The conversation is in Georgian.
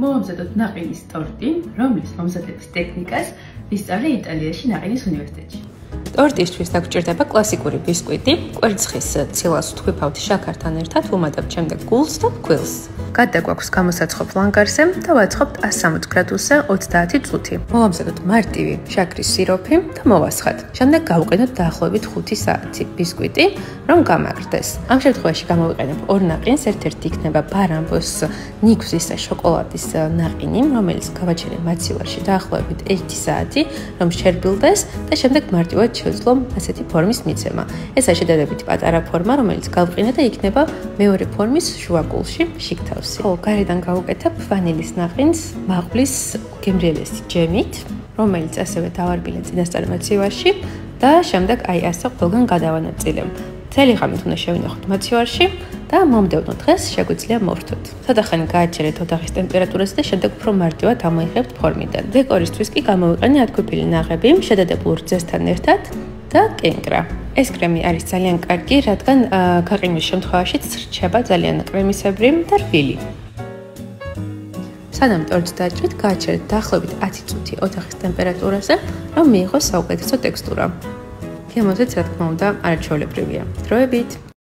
მოვამზადოთ ნაყინის ტორტი, რომლის მომზადების ტექნიკას ვისწავლე იტალიაში ნაყინის უნივერსიტეტში. ტორტისთვის დაგჭირდება კლასიკური ბისკვიტი, კვერცხის ცილას თვითფავთ შაქართან ერთად უმატებთ შემდეგ გულს და ფქვილს. გადაგვაქვს გამოსაცხობ ლანგარზე და ვაცხობთ 160 გრადუსზე 30 წუთი. მოვამზადოთ მარტივი შაქრის სიროფი და მოვასხათ. შემდეგ გავუყენოთ დაახლოებით 5 საათი ბისკვიტი, რომ გამაგრდეს. ამ შემთხვევაში გამოვიყენებ ორ ნაყინს, ერთ-ერთი იქნება ბარამბოს ნიგვზის და შოკოლადის ნაყინი, რომელიც გავაჩერე მაცივარში დაახლოებით 1 საათი, რომ შერბილდეს და შემდეგ მარტივად შეძლო ასეთი ფორმის მიცემა. ეს არის შედარებით პატარა ფორმა, რომელიც გავყინა და იქნება მეორე ფორმის შუაგულში, შიგთავსი. ხო, გარედან გავუკეთებ ვანილის ნაყინს, მაყლის გემრიელესი ჯემით, რომელიც ასევე დავარბილე წინასწარ მოცივაში და შემდეგ აი ასე ყველგან გადავანაწილებ. წელი ხანით უნდა შევინახოთ მოცივაში და მომდევნო დღეს შეგვიძლია მოვრთოთ. ცოტა ხანი გააჩერეთ ოთახის ტემპერატურაზე და შემდეგ უფრო მარტივად ამოიღებთ ფორმიდან. დეკორისთვის კი გამოვიყენე ათქუფილი ნაღები, შედადებულ რძესთან ერთად და კენკრა. ეს კრემი არის ძალიან კარგი, რადგან გაყინვის შემთხვევაში ცრჩება ძალიან კრემისებრი და რბილი. სანამ ტორტს დაჭრით, გააჩერეთ დაახლოებით 10 წუთი ოთახის ტემპერატურაზე, რომ მიიღოს საუკეთესო ტექსტურა. გემოზეც რა თქმა უნდა არაჩვეულებრივია. დროებით